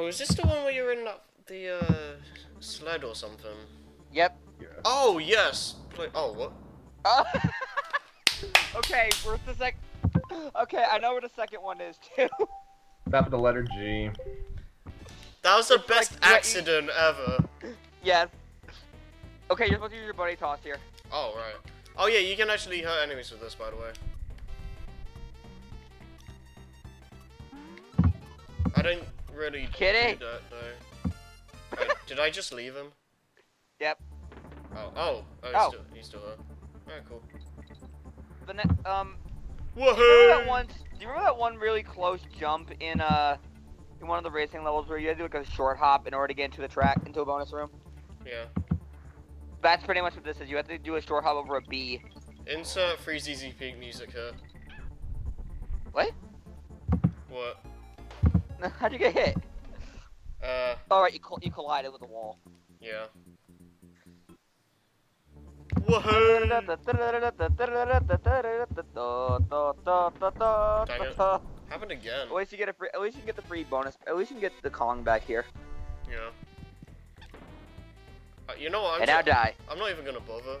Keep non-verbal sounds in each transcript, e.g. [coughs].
Oh, is this the one where you're in that, the uh, sled or something? Yep. Yeah. Oh yes. Play oh what? Uh, [laughs] okay, where's the sec? Okay, I know where the second one is too. Stop at the letter G. That was the It's best what you- accident ever. yes. Okay, you're supposed to use your buddy toss here. Oh right. Oh yeah, you can actually hurt enemies with this, by the way. I don't really Kidding? do that though. Wait, did I just leave him? [laughs] Yep. Oh, oh, oh, he's, Oh. Still, he's still there. Alright, cool. The ne- um, do you remember that one? Do you remember that one really close jump in uh, in one of the racing levels where you had to do like a short hop in order to get into the track into a bonus room? Yeah. That's pretty much what this is. You have to do a short hop over a B. Insert Freezeezy Peak music here. What? What? [laughs] How'd you get hit? Uh, All right, you you collided with the wall. yeah. Woohoo! [laughs] Happened again. At least you get a free. At least you get the free bonus. At least you can get the Kong back here. Yeah. Uh, you know what? I'm, and now die. I'm not even gonna bother.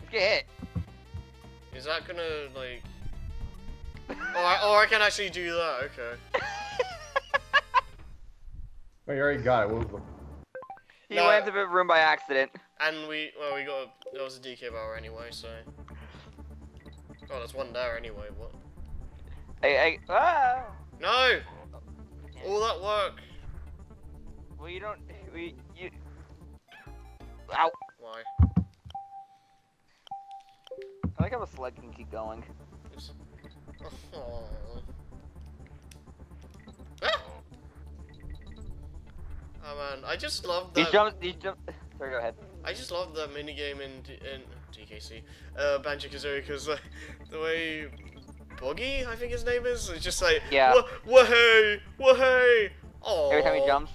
Let's get hit. Is that gonna like? Oh, I, oh, I can actually do that. Okay. [laughs] Oh, you already got it. What was the... He No. went to the room by accident. And we, well, we got a, there was a DK bar anyway, so. Oh, there's one there anyway. What? I, I, ah! No! All that work. Well, you don't. We, you. Ow! Why? I like how the sled can keep going. Oh. [laughs] Oh man, I just love that. jumps. These jump. Sorry, go ahead. I just love that minigame in D- in DKC, uh, Banjo Kazooie, because like the way Boggy, I think his name is, it's just like Yeah. "Wha- wahey, wahey, oh. Every time he jumps.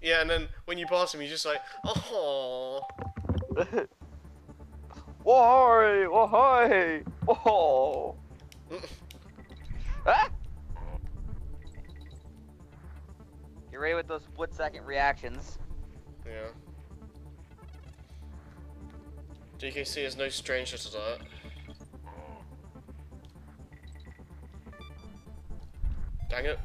Yeah, and then when you pass him, he's just like, oh. Whoa! Whoa! Whoa! Ah! Get ready with those split second reactions. Yeah. DKC is no stranger to that. Dang it.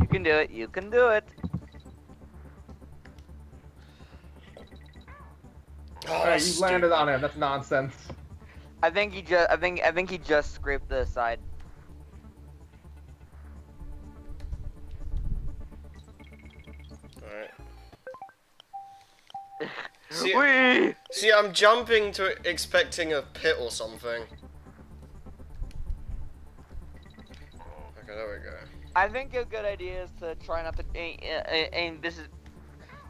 You can do it. You can do it. Oh, Alright, that's you landed on him. That's nonsense. I think he just. I think. I think he just scraped the side. Alright. [laughs] See- Whee! See, I'm jumping to expecting a pit or something. Okay, there we go. I think a good idea is to try not to. And, and, and this is.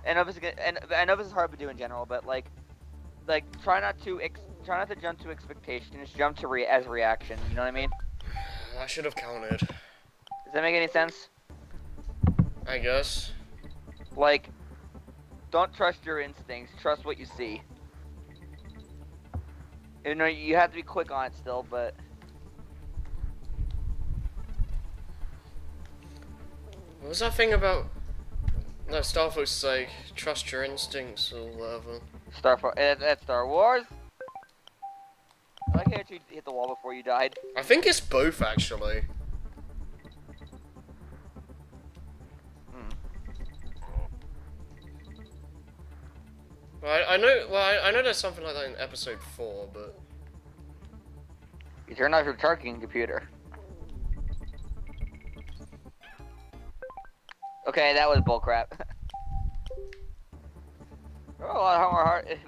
I know this is. And I know this is hard to do in general, but like, like try not to ex, try not to jump to expectations. Jump to re as reaction. You know what I mean? I should have counted. Does that make any sense? I guess. Like, don't trust your instincts. Trust what you see. You know, you have to be quick on it still, but What was that thing about? No, Star Fox is like, trust your instincts or whatever. Star Fo- uh, that's Star Wars. I like how you actually hit the wall before you died. I think it's both actually. Hmm. Well, I, I know. Well, I, I know there's something like that in episode four, but You turn off your charging computer. Okay, that was bullcrap. [laughs] oh, a lot more hard.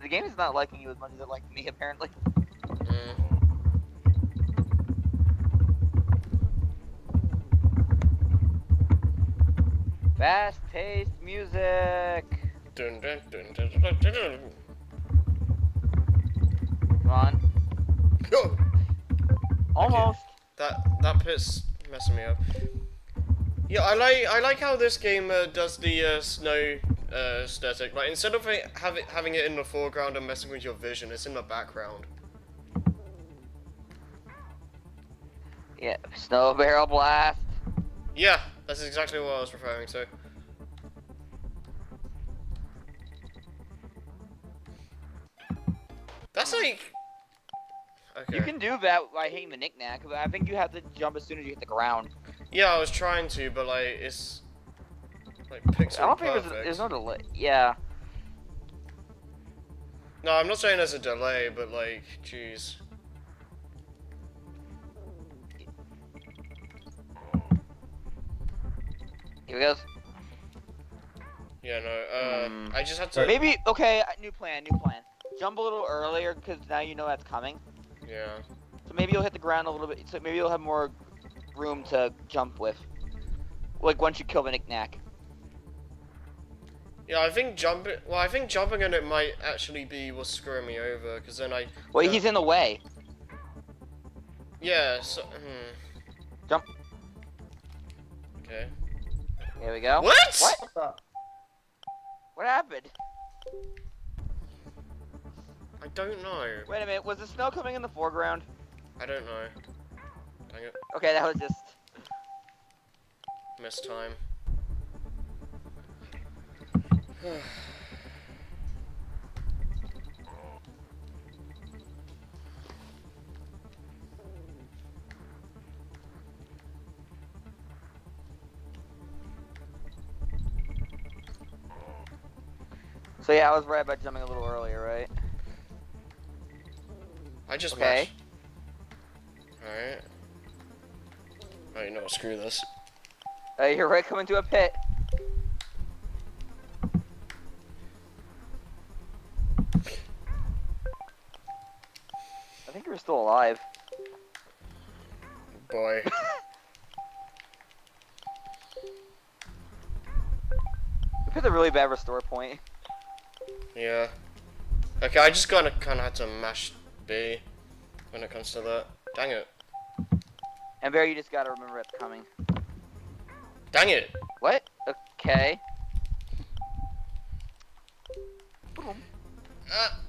The game is not liking you as much as it liked me, apparently. mm. Fast-paced music. Dun, dun, dun, dun, dun, dun, dun. Come on. Oh, [laughs] Almost. that that pit's messing me up. Yeah, I like I like how this game uh, does the uh, snow uh, aesthetic. Like instead of it, have it, having it in the foreground and messing with your vision, it's in the background. Yeah, snow barrel blast. Yeah, that's exactly what I was referring to. That's like. Okay. You can do that by hitting the knickknack, but I think you have to jump as soon as you hit the ground. Yeah, I was trying to, but like it's like pixel I don't think there's, there's no delay. Yeah. No, I'm not saying there's a delay, but like, jeez. Here we go. Yeah, no. Uh, Hmm. I just had to. Maybe okay. uh, New plan. New plan. Jump a little earlier because now you know that's coming. Yeah. So maybe you'll hit the ground a little bit. So maybe you'll have more room to jump with. Like once you kill the knickknack. Yeah, I think jumping. Well, I think jumping on it might actually be what's screwing me over, because then I. Well, Yeah. he's in the way. Yeah. So. Hmm. Jump. Okay. Here we go. What? What? What happened? I don't know. Wait a minute. Was the snow coming in the foreground? I don't know. Dang it. Okay, that was just. Missed time. [sighs] [sighs] [sighs] So yeah, I was right about jumping a little earlier, right? I just Okay. Alright. Oh, you know? Screw this. Uh, you're right coming to a pit. I think you're still alive. Boy. [laughs] We picked a really bad restore point. Yeah. Okay, I just kinda kinda had to mash B when it comes to that. Dang it. And Barry, you just gotta remember it's coming. Dang it! What? Okay. Ah.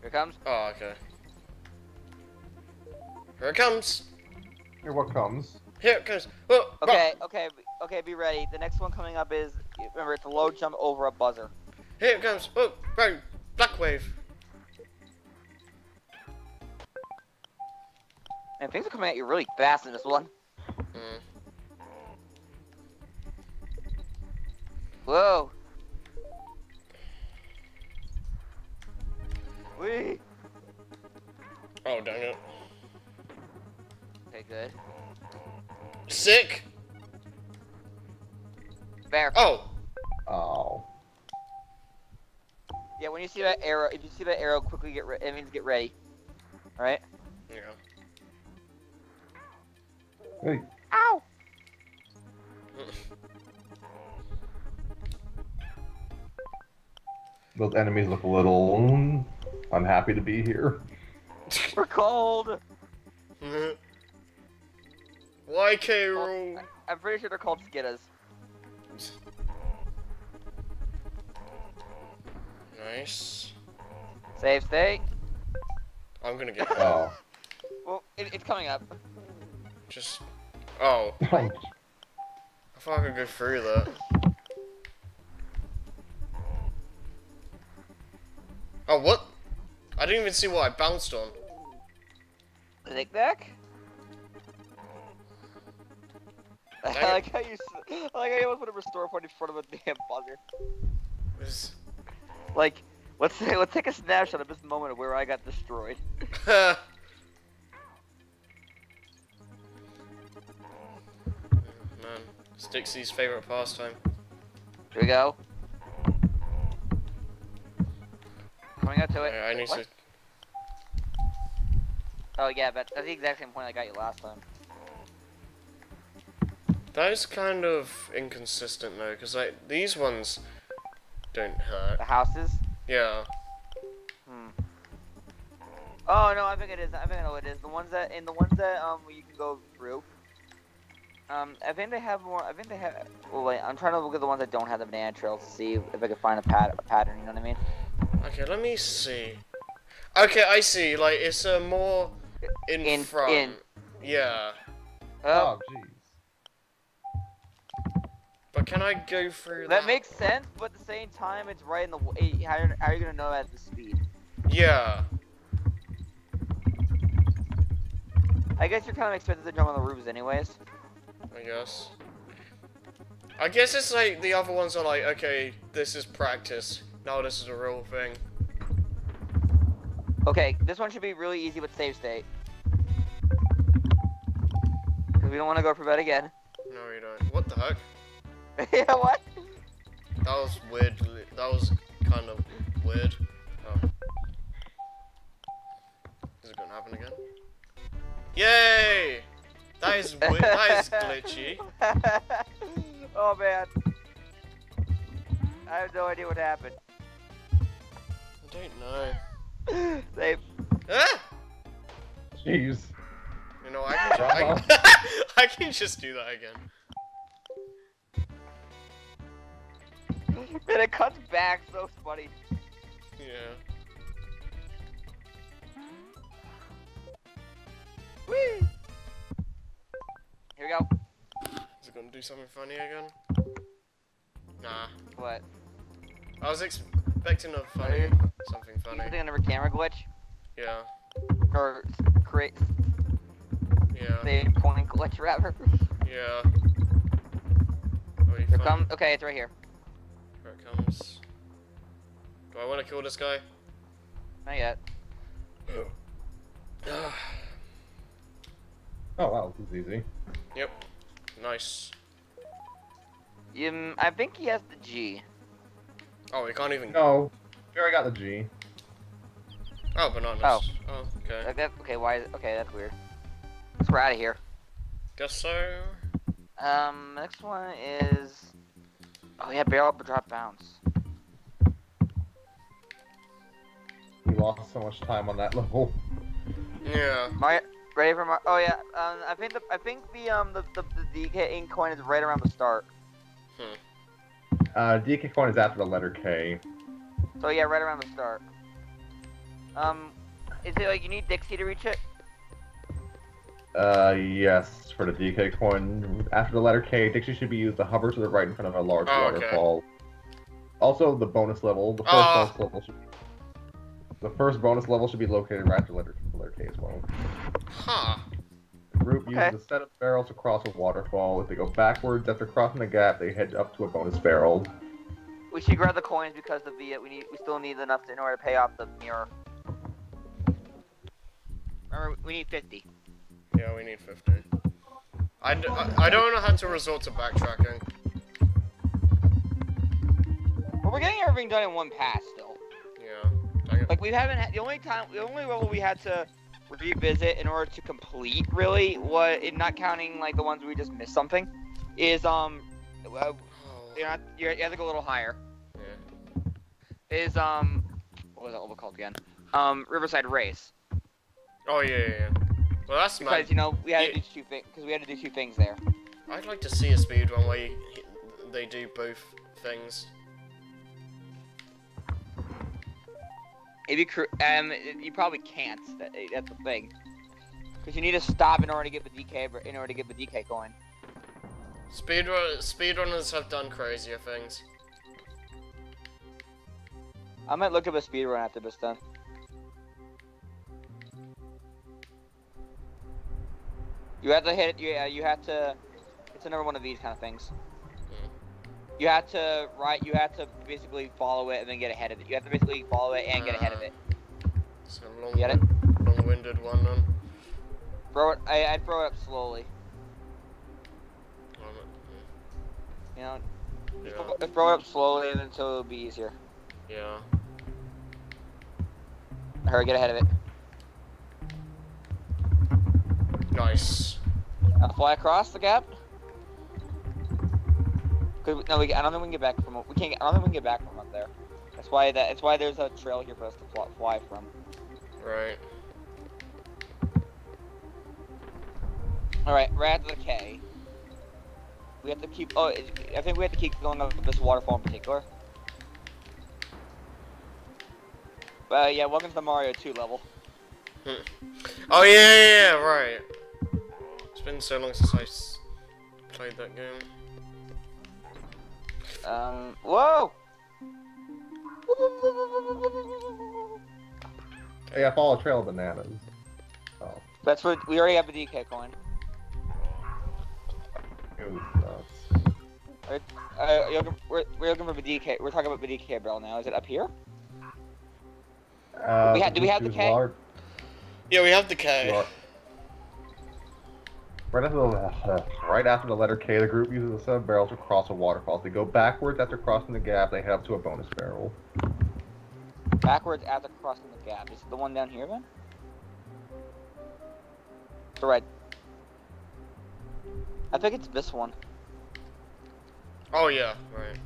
Here it comes. Oh, okay. Here it comes! Here what comes? Here it goes! Oh, oh, Okay, okay, okay, be ready. The next one coming up is, remember, it's a low jump over a buzzer. Here it comes! Oh, right! Black wave! And things are coming at you really fast in this one. Mm. Whoa. Wee. Oh, dang it. Okay, good. Sick! Bear. Oh! Oh. Yeah, when you see that arrow, if you see that arrow, quickly get re- it means get ready. Alright? Yeah. Hey, Ow! [laughs] those enemies look a little mm, unhappy to be here. [laughs] We're cold! [laughs] YK rule! I'm pretty sure they're called Skiddas. Nice. Save state. I'm gonna get Oh. Well, it, it's coming up. just. Oh, I thought I could go through that. Oh, what? I didn't even see what I bounced on. The [laughs] knickknack? I Dang it. like how you, s- I like how you almost put a restore point in front of a damn buzzer. This- Like, let's say, [laughs] let's take a snapshot of this moment of where I got destroyed. [laughs] Man, Stixie's favorite pastime. Here we go. Coming up to it. I, I need What? to. Oh yeah, but that's the exact same point I got you last time. That is kind of inconsistent though, because like these ones don't hurt. The houses. Yeah. Hmm. Oh no, I think it is. I think I know what it is. The ones that in the ones that um you can go through. Um, I think they have more. I think they have. Well, wait. I'm trying to look at the ones that don't have the banana trails to see if I can find a pat a pattern. You know what I mean? Okay, let me see. Okay, I see. Like it's a more. in, In- front. in. Yeah. Oh, Oh, jeez. Can I go through that that? makes sense, but at the same time, it's right in the way. How, are- how are you gonna know at the speed? Yeah. I guess you're kind of expected to jump on the roofs anyways. I guess. I guess it's like the other ones are like, okay, this is practice. Now this is a real thing. Okay, this one should be really easy with save state. Because we don't want to go for bed again. No, you don't. What the heck? [laughs] yeah, what? That was weird. That was kind of weird. Oh. Is it gonna happen again? Yay! That is weird. that is [laughs] glitchy. [laughs] oh man. I have no idea what happened. I don't know. They Ah! Jeez. You know, I can, I, I can just do that again. [laughs] and it cuts back so funny. Yeah. Whee! Here we go. Is it gonna do something funny again? Nah. What? I was expecting a funny, something funny. Something under a camera glitch? Yeah. Or create Yeah. the point glitch rather. Yeah. Oh, Here come okay, it's right here. Here. Do I want to kill this guy? Not yet. Oh [sighs] wow, this is easy. yep. Nice. Um, I think he has the G. Oh, he can't even. No, we already got the G. Oh, bananas. Oh. Oh, okay. Like that, okay, why is okay, that's weird. So we're out of here. Guess so. Um, next one is Oh yeah, barrel up drop bounce. We lost so much time on that level. Yeah. Mario, ready for Mar- Oh yeah, um, I think the I think the um the the, the DK ink coin is right around the start. Hmm. Uh, DK coin is after the letter K. So yeah, right around the start. Um, is it like you need Dixie to reach it? Uh, yes, for the DK coin. After the letter K, Dixie should be used to hover to the right in front of a large Oh, okay. waterfall. Also, the bonus level. The first Ah. bonus level should be. The first bonus level should be located right after letter, the letter K as well. Huh. The group Okay. uses a set of barrels to cross a waterfall. If they go backwards after crossing the gap, they head up to a bonus barrel. We should grab the coins because of the we need we still need enough to, in order to pay off the mirror. Remember, we need 50. Yeah, we need 50. I, d- I, I don't know how to resort to backtracking. But we're getting everything done in one pass still. Yeah. Like we haven't had the only time the only level we had to revisit in order to complete really what- in not counting like the ones we just missed something is um uh, Oh, you're not you're, you have to go a little higher yeah. is um what was that level called again um Riverside Race Oh, yeah, yeah, yeah. Well, that's because mad. you know we had Yeah. to do two things because we had to do two things there I'd like to see a speedrun where you, they do both things. Cr- um you probably can't that, that's the thing because you need to stop in order to get the DK in order to get the DK coin Speedrun speedrunners have done crazier things. I might look up a speed run after this done. You have to hit it. Yeah, you have to. It's another one of these kind of things. Mm-hmm. You have to right. You have to basically follow it and then get ahead of it. You have to basically follow it and get ahead of it. It's a long, Get it? long-winded one then. Throw it. I, I'd throw it up slowly. You know, yeah. Throw- it up slowly and until it'll be easier. Yeah. Hurry, get ahead of it. Nice. Uh, fly across the gap. Cause we, no, we, I don't think we can get back from. We can't. Get, I don't think we can get back from up there. That's why that. That's why there's a trail here for us to fly, fly from. Right. All right, right after the K. We have to keep. Oh, I think we have to keep going up this waterfall in particular. But uh, yeah, welcome to the Mario 2 level. [laughs] Oh yeah, yeah, yeah, right. It's been so long since I s- played that game. Um, whoa! Hey, I follow a trail of bananas. Oh, That's what we already have a DK coin. it was. Uh, looking, we're, we're looking for the DK. We're talking about the DK barrel now. Is it up here? Uh, We ha- do we have the choose K? large- Yeah, we have the K. lar- Right after the uh, right after the letter K, the group uses a set of barrels to cross a waterfall. If they go backwards after crossing the gap, they head up to a bonus barrel. Backwards after crossing the gap. Is it the one down here then? The red. I think it's this one. Oh yeah, right.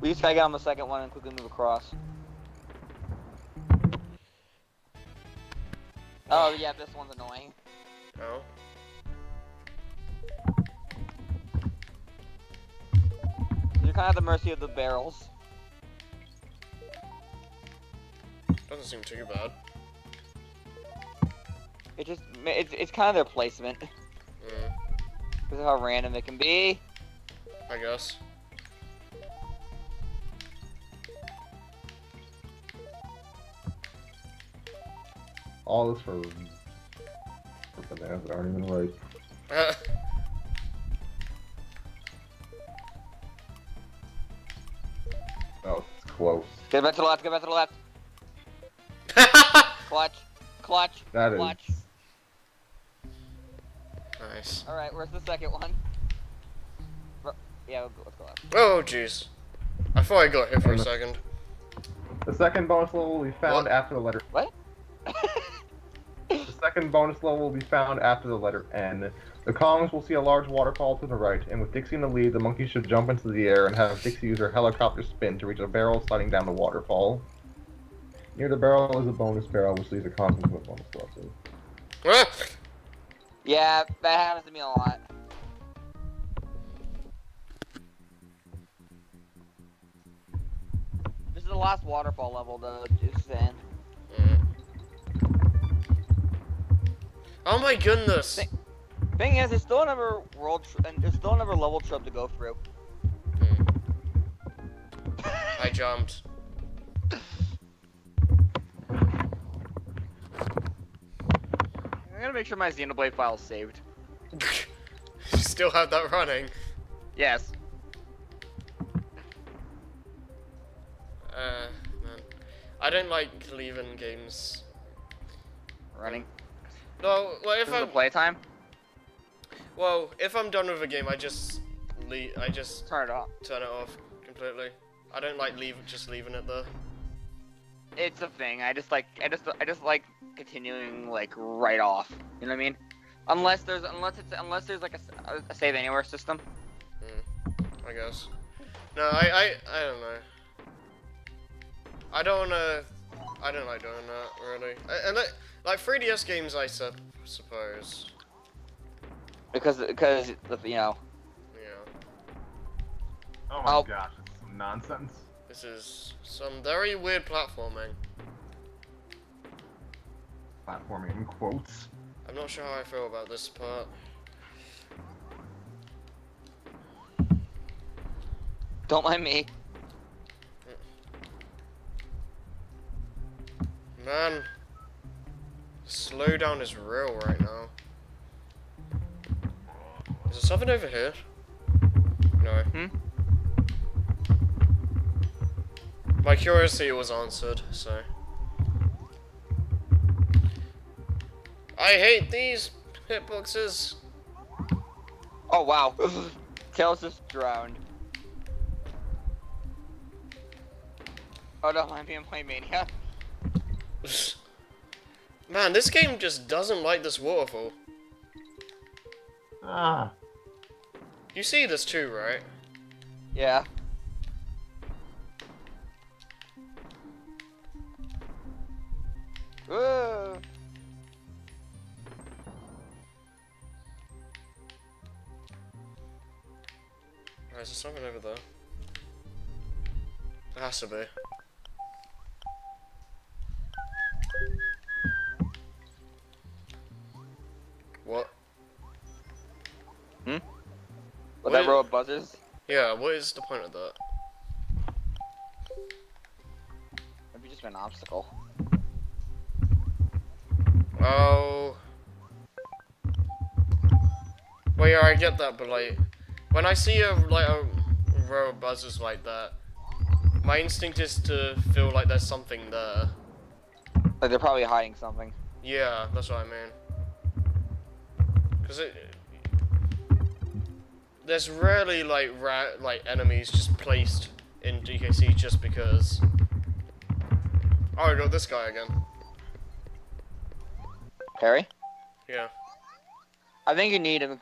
We just gotta get on the second one and quickly move across. Oh yeah, this one's annoying. No. Kind of at the mercy of the barrels. Doesn't seem too bad. It just, it's, it's kind of their placement. Mm, Because of how random it can be. I guess. All this for, for bananas that aren't even right. [laughs] Oh, it's close. Get back to the left, get back to the left. [laughs] Clutch, clutch, That is. clutch. nice. Alright, where's the second one? Yeah, we'll go- let's go left. Oh jeez. I thought I got hit for a second. The second bonus level will be found What? after the letter. What? [laughs] the second bonus level will be found after the letter N. The Kongs will see a large waterfall to the right, and with Dixie in the lead, the monkeys should jump into the air and have Dixie use her helicopter spin to reach a barrel sliding down the waterfall. Near the barrel is a bonus barrel, which leaves a constant with bonus level. [laughs] Ah! yeah, that happens to me a lot. This is the last waterfall level, though, just saying. Mm. Oh my goodness. Thi- Thing is, there's still another world, and there's still another level trip to go through. Mm. I jumped. I'm gonna make sure my Xenoblade file is saved. [laughs] you still have that running. Yes. Uh, man. I don't like leaving games. Running. No, well if This is the I'm playtime. Well if I'm done with a game, I just leave. I just Turn it off. turn it off completely. I don't like leave just leaving it there. It's a thing. I just like I just I just like continuing like right off. You know what I mean? Unless there's unless it's unless there's like a save anywhere system. Hmm, I guess. No, I I I don't know. I don't wanna. I don't like doing that really. And like, like 3DS games, I sup suppose. Because because you know Yeah. Oh my Oh. gosh, it's some nonsense. This is some very weird platforming. Platforming in quotes. I'm not sure how I feel about this part. don't mind me. Man, slowdown is real right now. Is there something over here? No. Hmm? My curiosity was answered, so. I hate these hitboxes. Oh wow. [laughs] Tails just drowned. Oh no, I'm being playing Mania. [laughs] Man, this game just doesn't like this waterfall. Ah. You see this too, right? Yeah. Whoa. Right, is there something over there? It has to be. What? Hmm? Buzzers. Yeah, what is the point of that? Maybe just an obstacle. Oh. Well, yeah, I get that, but like, when I see a like a row of buzzers like that, my instinct is to feel like there's something there. Like they're probably hiding something. Yeah, that's what I mean. Cause it, there's rarely like like enemies just placed in DKC just because. Oh, I got this guy again. Perry? Yeah. I think you need him.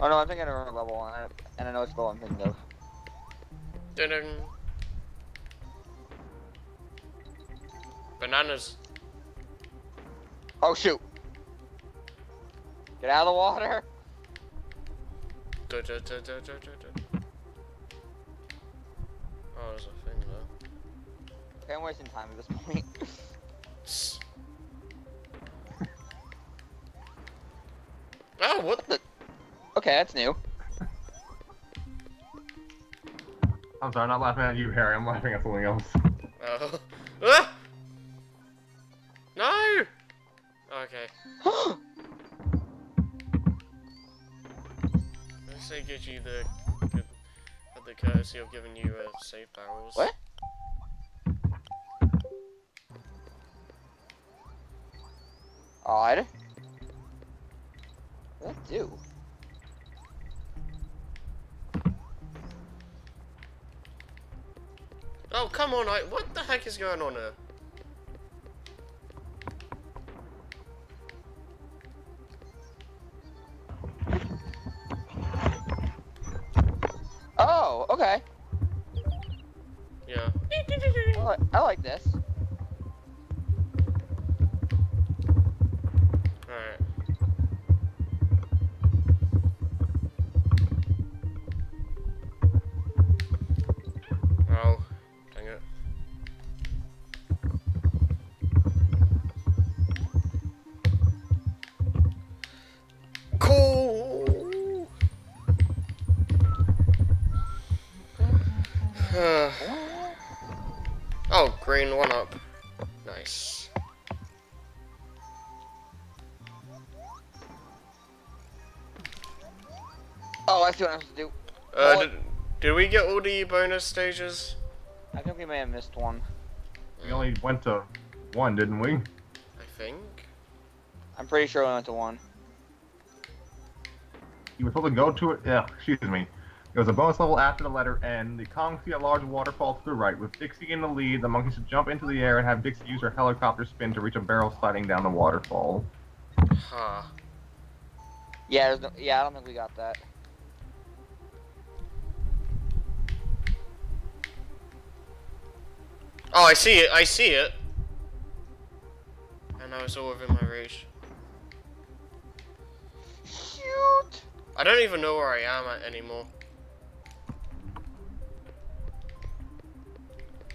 Oh no, I'm thinking of a level, I, and I know it's the one I'm thinking of. Bananas. Oh shoot! Get out of the water! Oh, there's a thing there. Okay, I'm wasting time at this point. [laughs] Oh, what the? okay, that's new. I'm sorry, I'm not laughing at you, Harry. I'm laughing at something else. Oh. Let's gives you the, good, the courtesy of giving you uh, safe barrels. What? Odd. What do? Oh, come on, I, what the heck is going on here? See what I'm supposed to do. Uh, Oh. did, did we get all the bonus stages? I think we may have missed one. We only went to one, didn't we? I think. I'm pretty sure we went to one. You were supposed to go to it. Yeah, excuse me. It was a bonus level after the letter N. The Kong see a large waterfall to the right. With Dixie in the lead, the monkey should jump into the air and have Dixie use her helicopter spin to reach a barrel sliding down the waterfall. Huh. Yeah, no, yeah, I don't think we got that. Oh, I see it. I see it. And now it's all within my reach. Shoot! I don't even know where I am at anymore.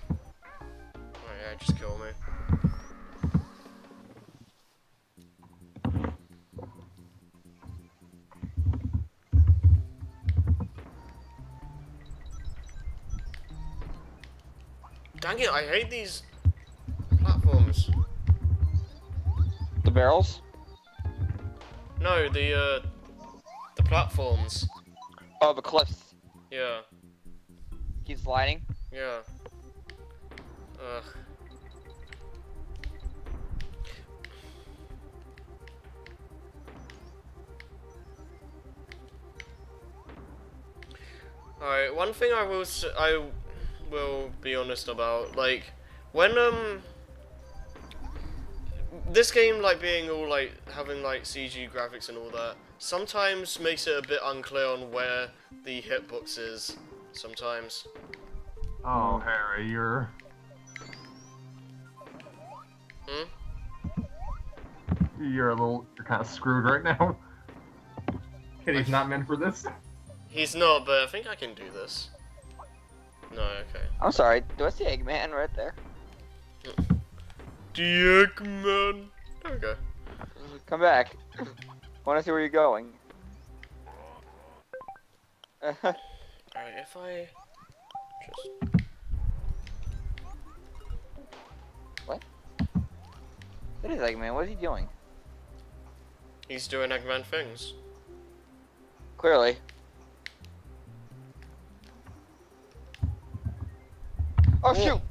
Oh yeah, just kill me. Dang it, I hate these platforms. The barrels? No, the uh the platforms. Oh, the cliffs. Yeah, Keep sliding. yeah. Ugh. Alright, one thing I will s- I will be honest about, like when um this game like being all like having like CG graphics and all that sometimes makes it a bit unclear on where the hitbox is sometimes. Oh, Harry, you're. Hmm? You're a little. You're kind of screwed right now. [laughs] Kitty's not meant for this. He's not, but I think I can do this. No, okay. I'm sorry. Do I see Eggman right there? The Eggman. There we go. Come back. Want to see where you're going? Alright, if I just What? what is Eggman? What is he doing? he's doing Eggman things. Clearly. Oh Oh. shoot!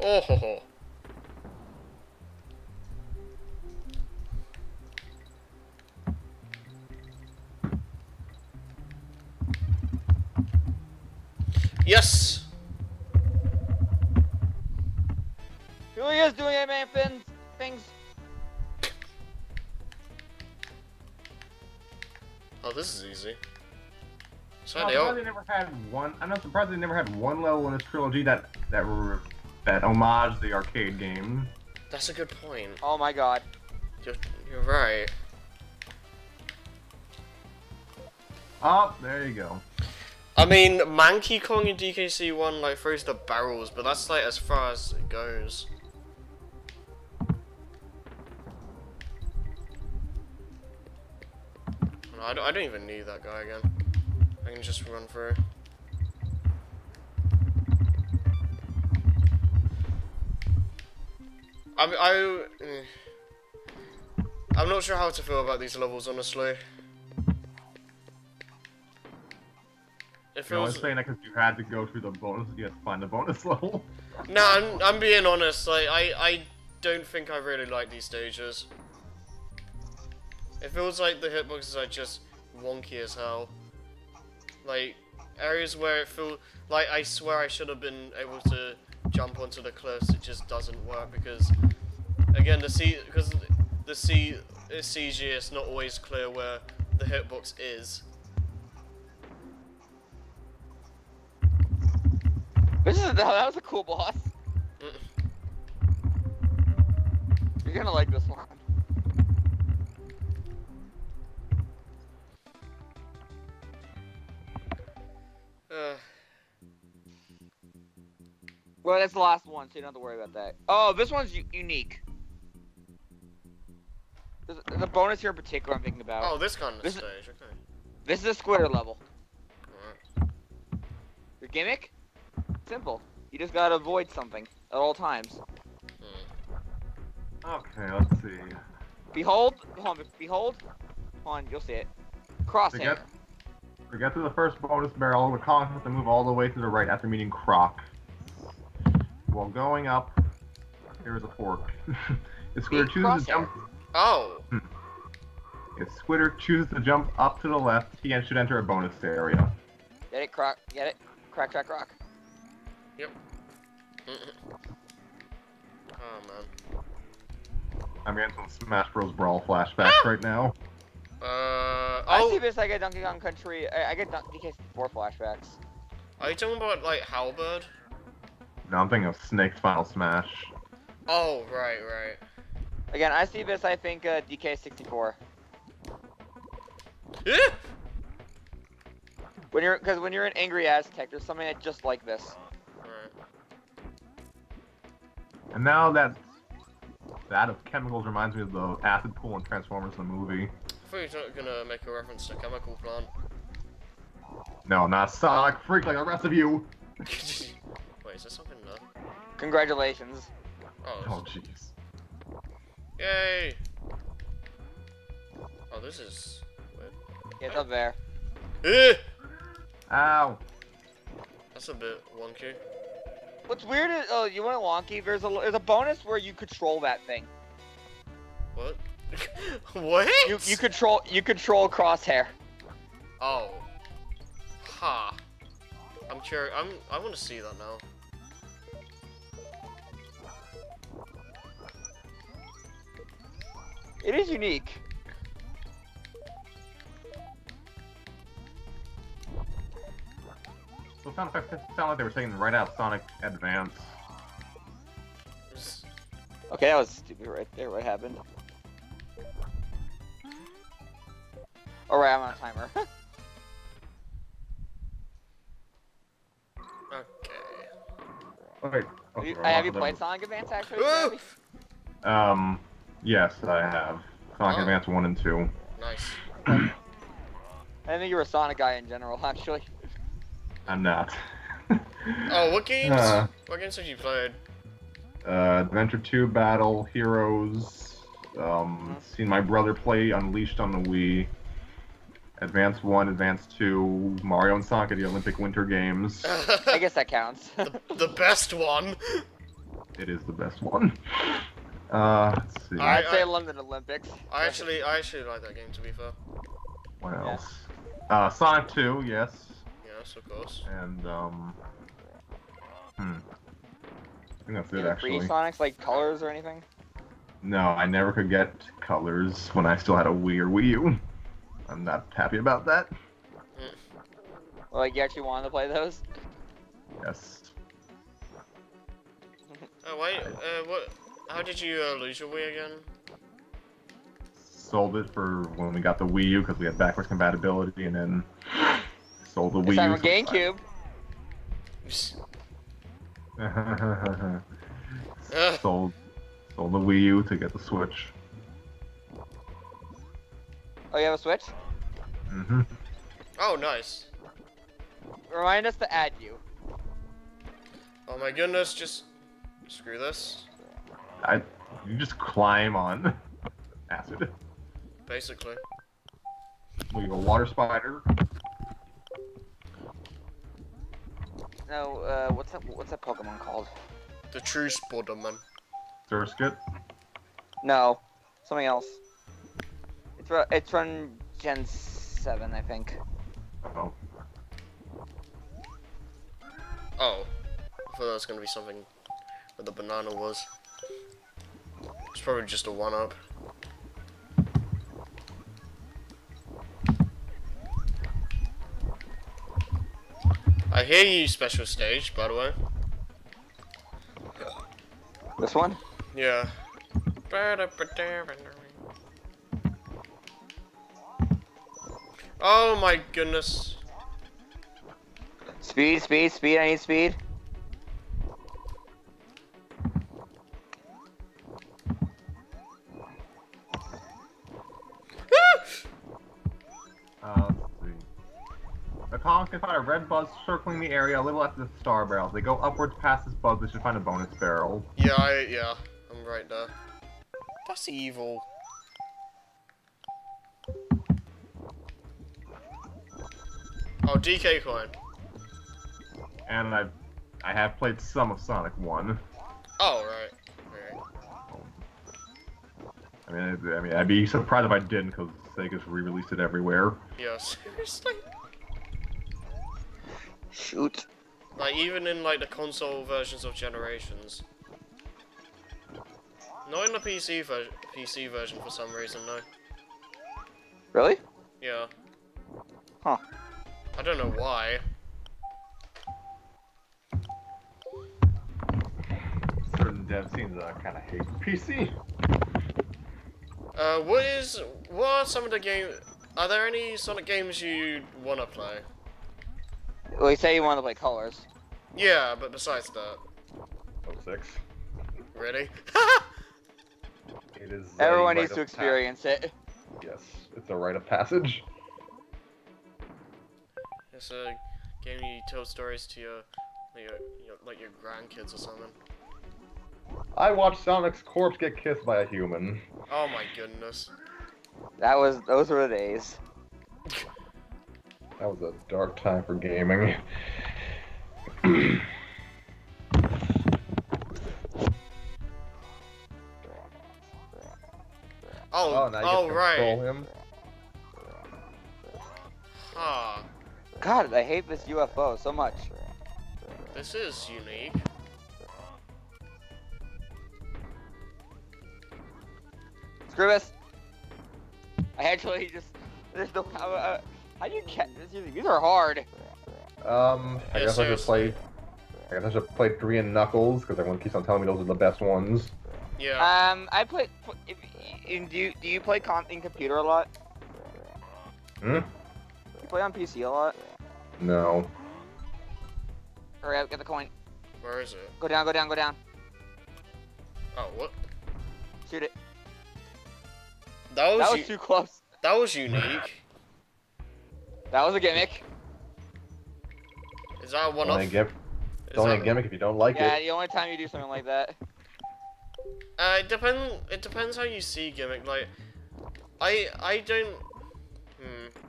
Oh ho ho. Yes. Here he is doing Eggman fins things. Oh, this is easy. So I'm they surprised all. they never had one. I'm not surprised they never had one level in this trilogy that that were that homage the arcade game. That's a good point. Oh my god. You're, you're right. Oh, there you go. I mean, Manky Kong in DKC one like throws the barrels, but that's like as far as it goes. I don't, I don't even need that guy again. I can just run through. I, I, eh. I'm not sure how to feel about these levels, honestly. It You know, I was saying that because you had to go through the bonus. You had to find the bonus [laughs] level. No, I'm, I'm being honest. Like, I, I don't think I really like these stages. It feels like the hitboxes are just wonky as hell. Like, areas where it feels like I swear I should have been able to jump onto the cliffs, it just doesn't work because, again, the C, because the C is CG, it's not always clear where the hitbox is. This is [laughs] that was a cool boss. Mm. You're gonna like this one. Uh, Well, that's the last one, so you don't have to worry about that. Oh, this one's u- unique. There's, there's a bonus here in particular I'm thinking about. oh, this kind of This is- stage, okay. This is a squitter level. Alright. Your gimmick? Simple. You just gotta avoid something at all times. Hmm. Okay, let's see. Behold, hold on, behold, hold on, you'll see it. Crosshair. To get, to the first bonus barrel, the Kongs have to move all the way to the right after meeting Croc. While going up, there is a fork. [laughs] if Squitter Meet chooses to jump, Oh, hmm. if Squitter chooses to jump up to the left, he should enter a bonus area. Get it, croc, get it? Crack, crack, rock. Yep. Mm-hmm. oh man. I'm getting some Smash Bros. Brawl flashbacks ah! right now. Uh I see oh, this, I get Donkey Kong Country, I, I get Don- DK4 flashbacks. are you talking about like Halberd? No, I'm thinking of Snake's Final Smash. Oh right, right. Again, I see this, I think uh, DK64. Eh! When you're, because when you're an angry Aztec, there's something that just like this. Right. And now that that of chemicals reminds me of the acid pool in Transformers the movie. I thought you were gonna make a reference to chemical plant. No, not Sonic Freak like the rest of you. [laughs] Wait, is there something there? Congratulations. Oh, Oh jeez. yay! Oh, this is weird. Yeah, it's up there. Eh! Ow. That's a bit wonky. What's weird is, oh, you want it wonky? There's a, there's a bonus where you control that thing. What? What? You, you control, you control crosshair. Oh. Ha. I'm curious. I'm. I want to see that now. It is unique. Those sound effects sound like they were taken right out of Sonic Advance. Okay, that was stupid right there. What happened? Alright, I'm on a timer. Okay. Wait. have Okay, you, have you off played. Sonic Advance actually? Um, yes, I have. Sonic Oh. Advance 1 and 2. Nice. I think you were a Sonic guy in general, [laughs] actually. I'm not. [laughs] Oh, what games? Uh. What games have you played? Uh, Adventure 2, Battle, Heroes. Um, Mhm. seen my brother play Unleashed on the Wii. Advance 1, Advance 2, Mario and Sonic at the Olympic Winter Games. [laughs] I guess that counts. [laughs] the, the best one. It is the best one. Uh, let's see. I- I'd say London Olympics. I actually, I actually like that game. To be fair. what yeah. else? Uh, Sonic 2, yes. Yes, of course. And, um. Hmm. I think that's it, Any free. Sonics, like colors or anything? No, I never could get colors when I still had a Wii or Wii U. I'm not happy about that. Or, like you actually wanted to play those? Yes. [laughs] Oh wait, uh, what? How did you uh, lose your Wii again? Sold it for when we got the Wii U because we had backwards compatibility, and then [laughs] sold the This Wii time U. for GameCube. [laughs] Sold, sold the Wii U to get the Switch. Oh, you have a Switch? hmm Oh, nice. Remind us to add you. Oh my goodness, just screw this. I, you just climb on [laughs] acid. Basically. We a water spider. No, uh, what's that? What's that Pokemon called? The true Spiderman. Surskit. No, something else. It's ru- it's from Gen Seven, I think. Oh, Oh. I thought that was gonna be something where the banana was. It's probably just a one up. I hear you, special stage, by the way. This one? Yeah. Oh my goodness. Speed, speed, speed. I need speed. Uh, let's see. The columns can find a red buzz circling the area a little after the star barrels. They go upwards past this buzz, they should find a bonus barrel. Yeah, I, yeah, I'm right there. That's evil. Oh, DK coin. And I, I have played some of Sonic One. Oh, right. Right. I mean, I, I mean, I'd be surprised if I didn't, because Sega's re-released it everywhere. Yeah, seriously? Shoot. Like, even in, like, the console versions of Generations. Not in the PC, ver PC version for some reason, no. Really? Yeah. Huh. I don't know why. Certain dev seems I kind of hate PC. Uh, what is... What are some of the game? Are there any Sonic games you want to play? Well, you say you want to play colors. Yeah, but besides that. Oh six. Ready? It is. Everyone needs to of experience it. yes, it's a rite of passage. It's uh, a game you tell stories to your, like your, your, like your grandkids or something. I watched Sonic's corpse get kissed by a human. Oh my goodness. That was those were the days. That was a dark time for gaming. [clears throat] Oh, Oh, now you oh get right. control him. Huh. God, I hate this UFO so much. This is unique. Screw this. I actually just there's no how, uh, how do you catch these? These are hard. Um, I Yeah, guess I should seriously. play. I guess I should play three and Knuckles because everyone keeps on telling me those are the best ones. Yeah. Um, I play. If, in, do you do you play con in computer a lot? Hmm? You play on PC a lot? No. Hurry up, get the coin. Where is it? Go down, go down, go down. Oh, what? Shoot it. That was That was too close. that was unique. [laughs] That was a gimmick. Is that one Only off? a gim- it's only a gimmick if you don't like yeah, it. Yeah, the only time you do something like that. Uh, it depend. It depends how you see gimmick. Like, I I don't. Hmm.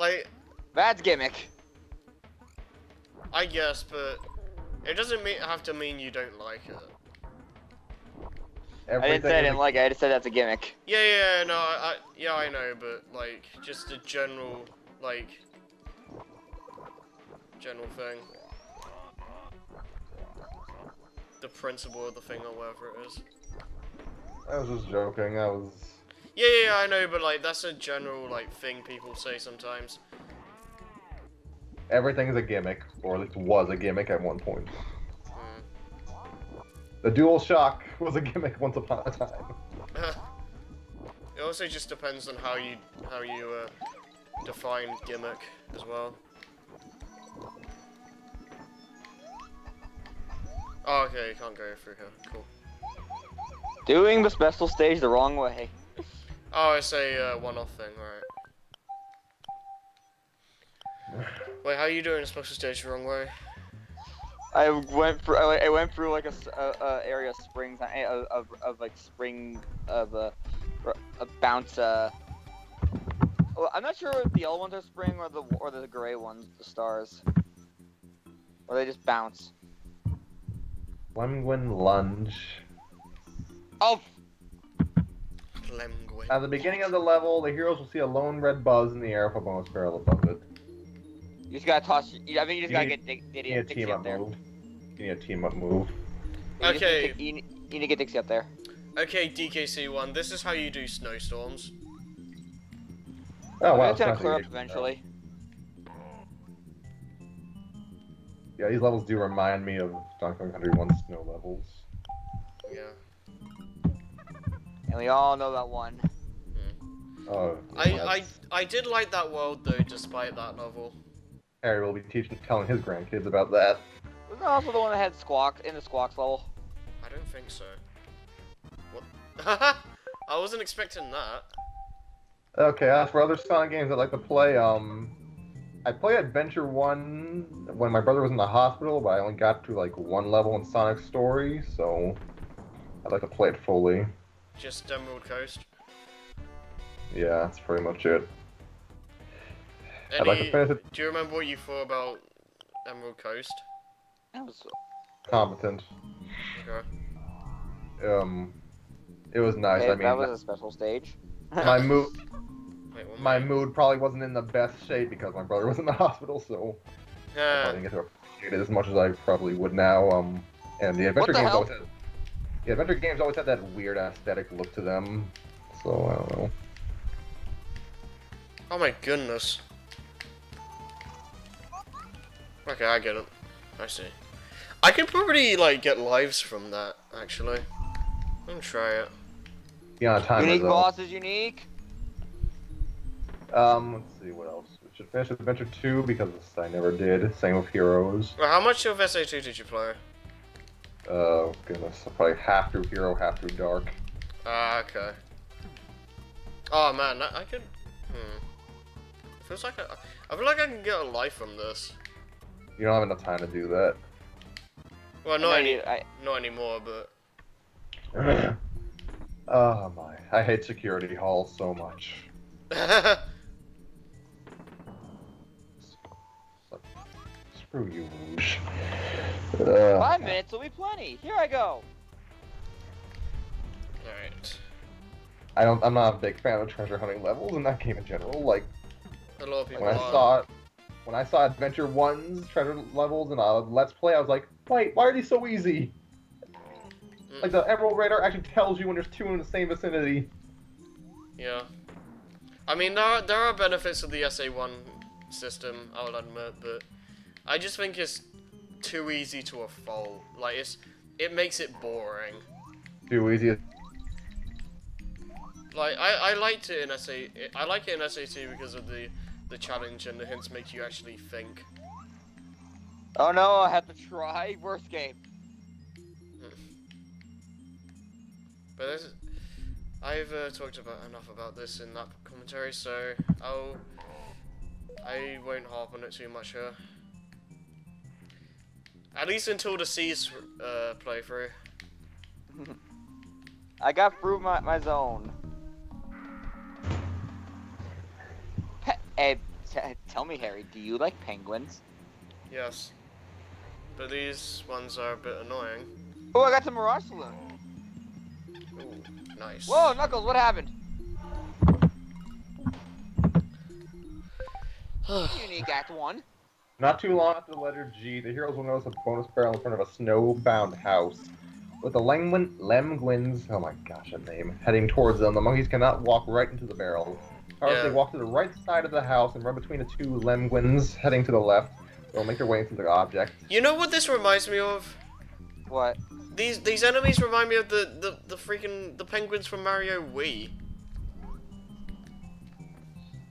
Like That's gimmick. I guess, but it doesn't mean have to mean you don't like it. I didn't say I didn't like it. I just said that's a gimmick. Yeah, yeah, no, I, I yeah I know, but like just a general like general thing. The principle of the thing or whatever it is. I was just joking. I was. Yeah, yeah, yeah, I know, but like that's a general like thing people say sometimes. Everything is a gimmick, or at least was a gimmick at one point. Hmm. The Dual Shock was a gimmick once upon a time. [laughs] it also just depends on how you how you uh, define gimmick as well. Oh, okay, you can't go through here. Cool. Doing the special stage the wrong way. Oh, it's a uh, one-off thing, right? Wait, how are you doing a special stage the wrong way? I went through. I I went through like a area of springs, uh, of, of, of like spring of a, a bounce. Uh, well, I'm not sure if the yellow ones are spring or the or the gray ones, the stars, or they just bounce. Lemguin Lunge. Oh, Lemguin. At the beginning of the level, the heroes will see a lone red buzz in the air with a bonus barrel above it. you just gotta toss. I think you just You gotta need- get Dick, You Diddy, a Dixie team up up there. move. You need a team up move. You just need Okay. to- You, need- you need to get Dixie up there. Okay, DKC1, this is how you do snowstorms. Oh wow, it's gonna clear up eventually. Yeah, these levels do remind me of Donkey Kong Country 1 snow levels. And we all know that one. Oh, I, I, I did like that world though, despite that novel. Harry will be teaching, telling his grandkids about that. Wasn't that also the one that had Squawk in the Squawks level? I don't think so. What? [laughs] I wasn't expecting that. Okay, as for other Sonic games I'd like to play, um, I played Adventure 1 when my brother was in the hospital, but I only got to like one level in Sonic Story, so I'd like to play it fully. Just Emerald Coast. Yeah, that's pretty much it. I'd like to finish it do you remember what you thought about Emerald Coast? That was competent. Okay. Um, it was nice. okay, I mean, that was a special stage. my [laughs] mood, Wait, my am mood probably wasn't in the best shape because my brother was in the [laughs] hospital, so I- I didn't get to appreciate it as much as I probably would now. Um, and the adventure the games hell? always had, the adventure games always had that weird aesthetic look to them. So I don't know. oh my goodness. Okay, I get it. I see. I could probably like get lives from that actually. I'm gonna try it. Yeah, on a timer unique though. boss is unique. Um, let's see what else. We should finish Adventure Two because I never did. Same with Heroes. Well, how much of SA2 did you play? Uh, goodness, i probably half through Hero, half through Dark. Ah, okay. Oh man, I, I could. Hmm. It feels like I, I feel like I can get a life from this. You don't have enough time to do that. Well, And not I any, need- I- not anymore, but [coughs] oh my, I hate security hall so much. [laughs] Screw you, Rouge. Uh, Five minutes will be plenty. Here I go. Alright. I don't. I'm not a big fan of treasure hunting levels in that game in general. Like A lot of people when I saw it, when I saw Adventure One's treasure levels in a Let's Play, I was like, wait, why are these so easy? Mm, Like the Emerald Radar actually tells you when there's two in the same vicinity. Yeah. I mean, there are, there are benefits of the SA1 system, I'll admit, but I just think it's too easy to a fault. Like, it's it makes it boring. Too easy. Like, I, I liked it in SA... I like it in SA2 because of the, the challenge and the hints make you actually think. Oh no, I have to try. [laughs] Worst game. [laughs] But this, I've uh, talked about enough about this in that commentary, so I'll I won't harp on it too much here. At least until the Seas uh, playthrough. [laughs] I got through my, my zone. Pe- tell me, Harry, do you like penguins? Yes. But these ones are a bit annoying. Oh, I got to Mirage Saloon. Ooh, nice. Whoa, Knuckles, what happened? [sighs] Unique Act 1. Not too long after the letter G, the heroes will notice a bonus barrel in front of a snowbound house. With the Lemguin, Lemguins, oh my gosh, that name, heading towards them, the monkeys cannot walk right into the barrel. However, if Yeah. they walk to the right side of the house and run between the two Lemguins heading to the left, they'll make their way into the object. You know what this reminds me of? What? These these enemies remind me of the the, the freaking the penguins from Mario Wii.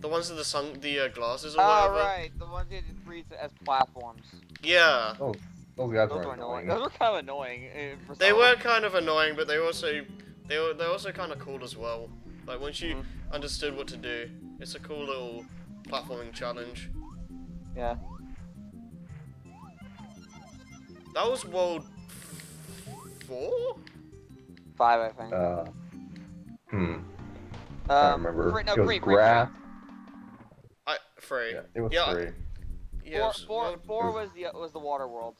The ones with the sun the uh, glasses or Oh, whatever. right. The ones that treat as platforms. Yeah. Those, those guys Those were annoying. annoying. Those were kind of annoying. uh, for They were kind of annoying, but they also they were they're also kind of cool as well. Like once you Mhm. understood what to do, it's a cool little platforming challenge. Yeah. That was World Four. Five, I think. Uh, hmm, I um, don't remember. Three, no, it was three, three, grass. I three. Yeah, it was Yeah, three. Four, Yes. four, World- four was the was the water world.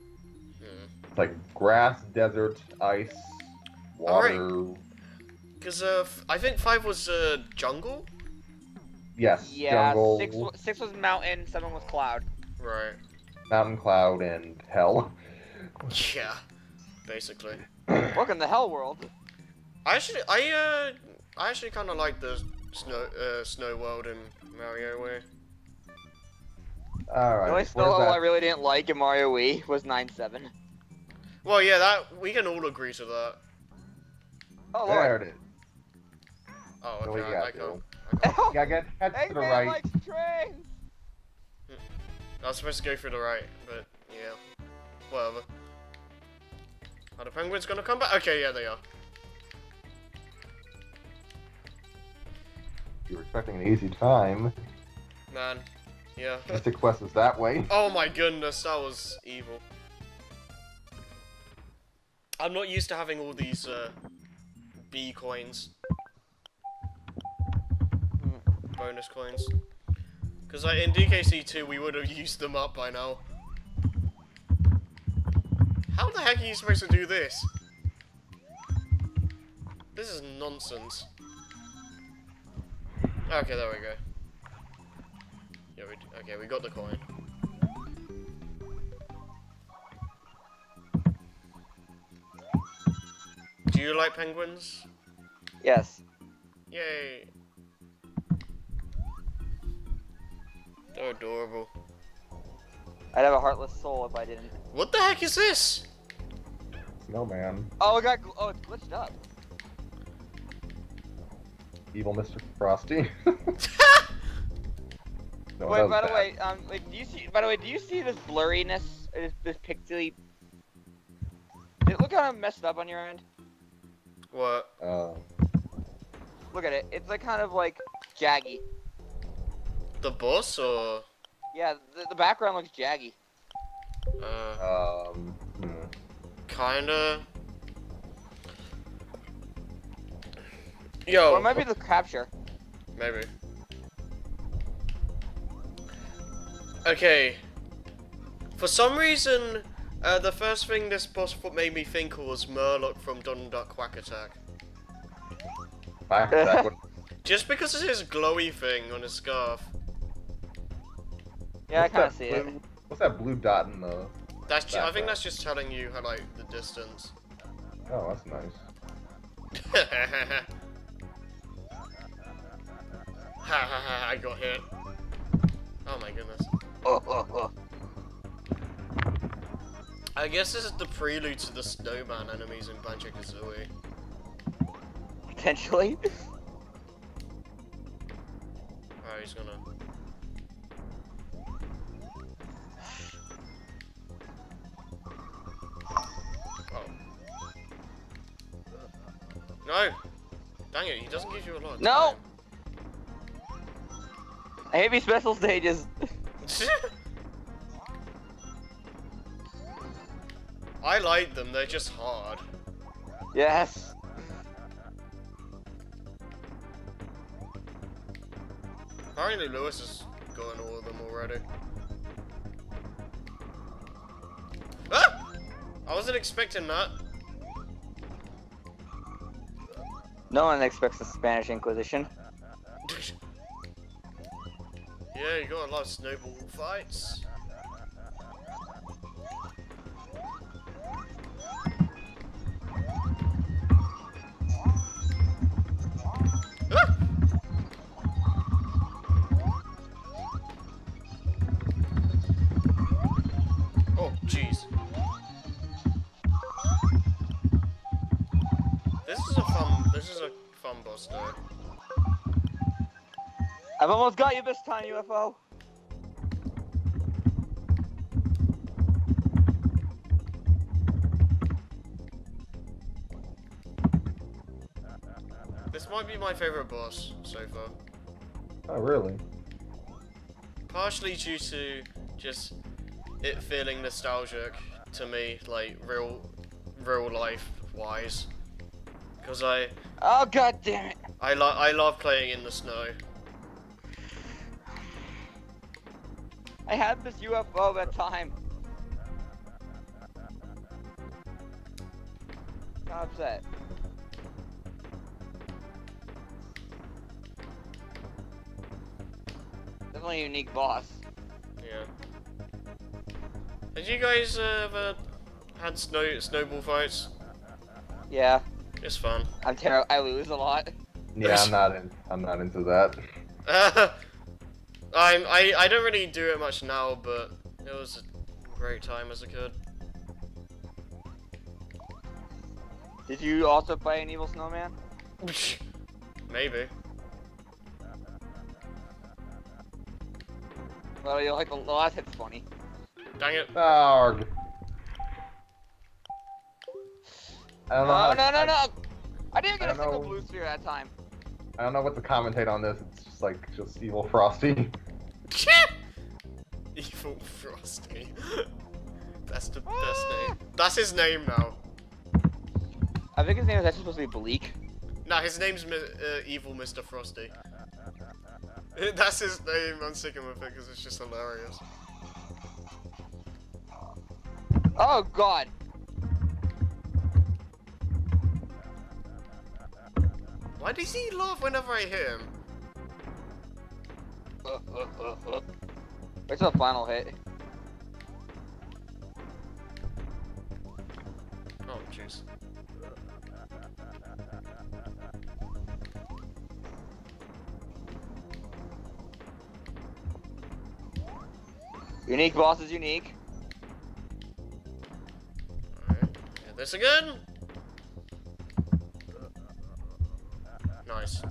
hmm. It's like grass, desert, ice, Alright. water. Cause uh, f- I think five was uh jungle. Yes, Yeah. jungle, Six, six was mountain. Seven was cloud. Right. mountain, cloud, and hell. Yeah. Basically. [coughs] Welcome to Hell World. I actually, I uh, I actually kind of like the snow, uh, snow world in Mario Wii. All The right. only where's snow level? I really didn't like in Mario Wii was nine seven. Well, yeah, that we can all agree to that. Oh There lord. it is. Oh, What do okay, we I, got, I can't. Bill? I can't. Yeah, get head to the Eggman right. likes trains. I was supposed to go through the right, but yeah, whatever. Are the penguins gonna come back? Okay, yeah, they are. You were expecting an easy time. Man, yeah. [laughs] Mystic Quest is that way. [laughs] oh my goodness, that was evil. I'm not used to having all these uh, B coins. Bonus coins. Because like, in DKC2 we would have [laughs] used them up by now. How the heck are you supposed to do this? This is nonsense. Okay, there we go. Yeah, we d- okay, we got the coin. Do you like penguins? Yes. Yay! They're adorable. I'd have a heartless soul if I didn't. What the heck is this? Snowman. Oh, it got. Oh, it's glitched up. Evil Mr. Frosty. [laughs] No, Wait, was by the bad. way, um, wait, do you see? By the way, do you see this blurriness? This, this pixely. Did it look kind of messed up on your end? What? Uh, Look at it. It's like kind of like jaggy. The boss or? Yeah, the, the background looks jaggy. Uh, um, hmm. kinda. Yo, Or it might be the capture. maybe. Okay. For some reason, uh, the first thing this boss fought made me think was Merlock from Donald Duck Quack Attack. Back, back [laughs] Just because of his glowy thing on his scarf. Yeah, I what's kind of that see it. What's that blue dot in the? That's ju- I think that's just telling you how like the distance. Oh, that's nice. [laughs] ha ha ha! I got hit. Oh my goodness. Oh, oh, oh. I guess this is the prelude to the snowman enemies in Banjo Kazooie. Potentially. Oh, he's gonna. Oh. No! Dang it, he doesn't give you a lot No! I hate these special stages. [laughs] I like them, they're just hard. Yes. Apparently Lewis has gotten all of them already. Ah! I wasn't expecting that. No one expects the Spanish Inquisition. Yeah, you got a lot of snowball fights. Ah! Oh, jeez. This is a fun. This is a fun boss. I've almost got you this time, UFO. This might be my favorite boss so far. Oh, really? Partially due to just it feeling nostalgic to me, like real, real life wise. Because I, Oh god damn it. I lo I love playing in the snow. I had this UFO that time. Got upset. Definitely a unique boss. Yeah. Did you guys uh, ever had snow snowball fights? Yeah, It's fun. I'm terrible. I lose a lot. Yeah, I'm [laughs] not in. I'm not into that. [laughs] I'm I I don't really do it much now, but it was a great time as a kid. Did you also play an Evil Snowman? [laughs] Maybe. Well, you like the last hit's funny. Dang it. Arg. I don't know. Oh how- no no I- no! I didn't get I a single know. blue sphere that time. I don't know what to commentate on this. It's just like just evil Frosty. [laughs] Evil Frosty. That's the best name. That's his name now. I think his name is actually supposed to be Bleak. Nah, his name's uh, Evil Mr. Frosty. [laughs] That's his name. I'm sticking with it because it's just hilarious. Oh god! Why does he laugh whenever I hit him? Where's the final hit? Oh, jeez. Unique boss is unique. Alright. This again. Nice.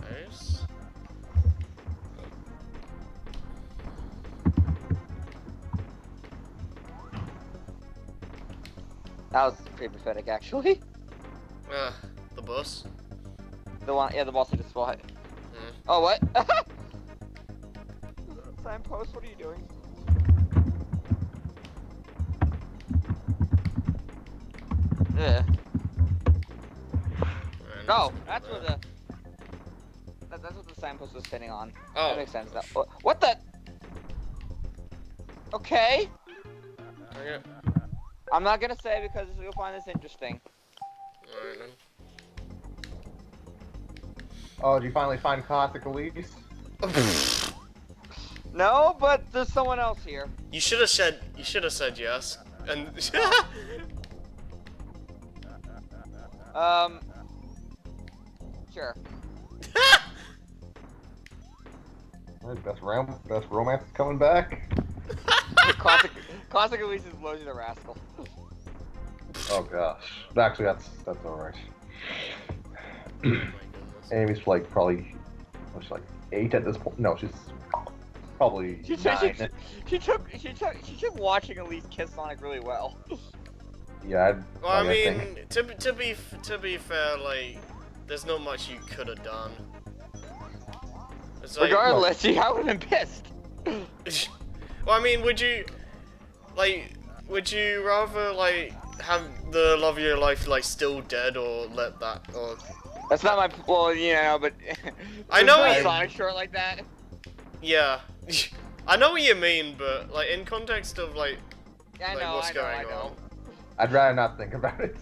Nice. That was pretty pathetic, actually. [laughs] Uh, the bus. The one, yeah, the boss I just fought. Hmm. Oh, what? [laughs] Signpost, what are you doing? Yeah. And No, that's that's what the. That, that's what the signpost was sitting on. Oh. That makes sense now. What, what the? Okay. Dang. I'm not gonna say because you'll find this interesting. Alright. Oh, did you finally find classic Elise? [laughs] No, but there's someone else here. you should have said. You should have said yes. And [laughs] oh. Um. Sure. [laughs] Best rom best romance is coming back. [laughs] classic, classic Elise is Rosy the Rascal. Oh gosh. Actually, that's that's all right. my [clears throat] goodness. Amy's like probably, what's like eight at this point? No, she's probably She took, she, nine. she took she took she took watching Elise kiss Sonic really well. [laughs] Yeah. I'd Well, I mean, to be- to be to be fair, like, there's not much you could have done. It's like, Regardless, she I would have been pissed. [laughs] well, I mean, would you, like, would you rather like have the love of your life like still dead, or let that, or That's not my well, you know, but I know [laughs] It's not you- Sonic short like that. yeah, [laughs] I know what you mean, but like in context of like, Yeah, like know, what's I know, going I know. on. I'd rather not think about it.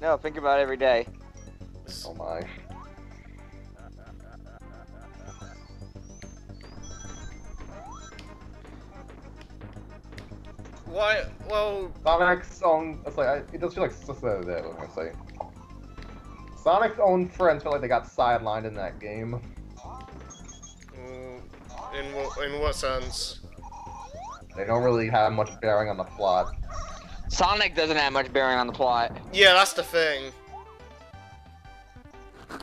No, think about it every day. Oh my. Why? Well, Sonic's own. It's like I, it does feel like what's the what was I gonna say? Sonic's own friends feel like they got sidelined in that game. mm, in what in what sense? They don't really have much bearing on the plot. Sonic doesn't have much bearing on the plot. Yeah, that's the thing.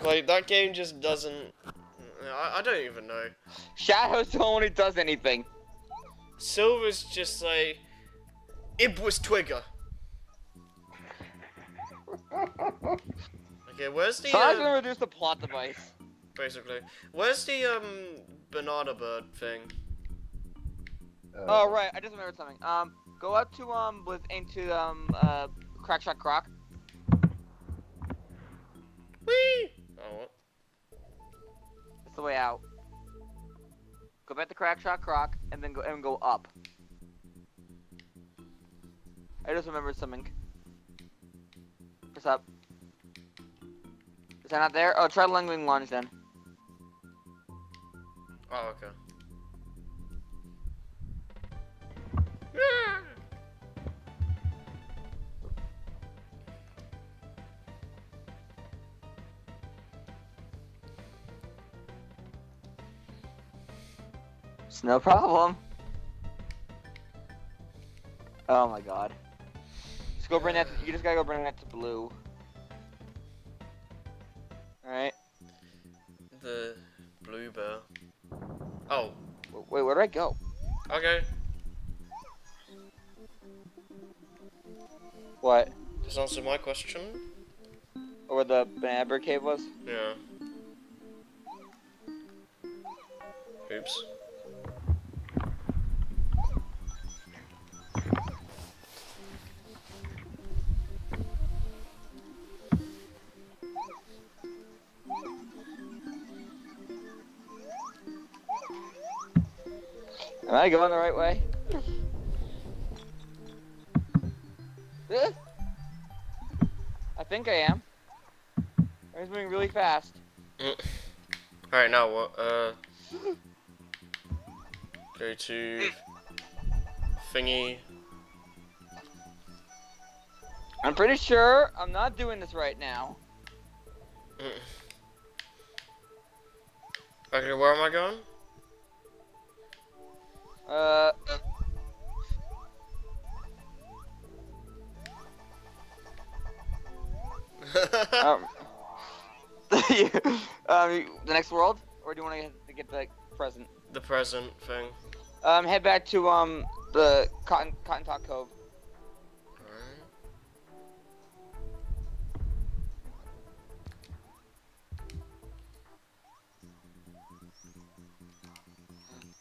Like that game just doesn't. I, I don't even know. Shadow's the only one who does anything. Silver's just like it was Twigger. [laughs] Okay, where's the Sonic's uh, gonna reduce the plot device. basically? Where's the um banana bird thing? Uh, Oh right, I just remembered something. Um, go up to um with into um uh Krack-Shot Kroc. Whee! Oh, what? It's the way out. Go back to Krack-Shot Kroc and then go and go up. I just remembered something. What's up? Is that not there? Oh, try the Lingling Lunge then. Oh, okay. It's no problem. Oh my god. Just go bring that. you just gotta go bring that to blue. Alright. The blue bear. Oh, Wait, where do I go? okay. What? Just answer my question. Or where the banana cave was? Yeah. Oops. Am I going the right way? Think I am. It's moving really fast. Alright, now what? Uh. Go to. Thingy. I'm pretty sure I'm not doing this right now. Okay, where am I going? Uh, [laughs] um, [laughs] um, the next world, or do you want to get the present? the present thing. Um, head back to um the Cotton Cotton Top Cove.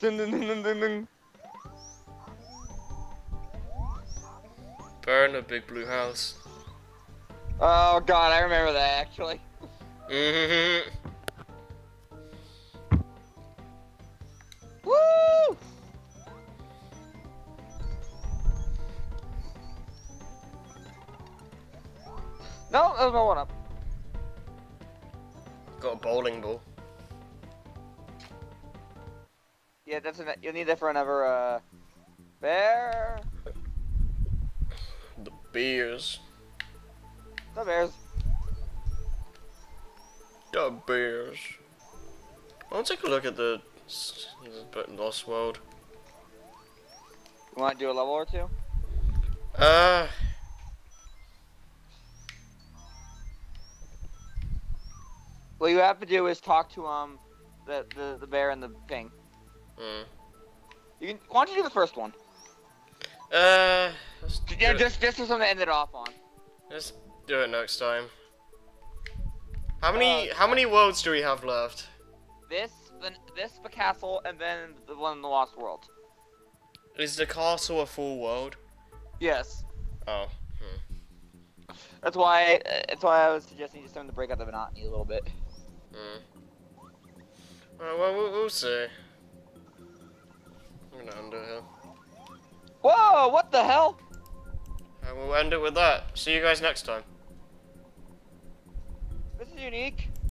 Dun, dun, dun, dun, dun, dun. Burn a big blue house. Oh god, I remember that actually. Mm-hmm. [laughs] Woo! No, there's no one up. Got a bowling ball. Yeah, that's an, you'll need that for another uh bear. The beers. The bears. The beers. I'll take a look at the Lost World. You want to do a level or two? Uh, What you have to do is talk to um the the, the bear and the thing. Hmm. You can. Why don't you do the first one? Uh, let's do, Yeah, it, just just for something to end it off on. let's do it next time. How many Uh, how many worlds do we have left? This, then this, the castle, and then the one in the Lost World. Is the castle a full world? Yes. Oh. That's why. uh, That's why I was suggesting just something to break up the monotony a little bit. Hmm. Well, we'll, we'll see. I'm gonna end it here. Whoa! What the hell? And we'll end it with that. See you guys next time. Unique.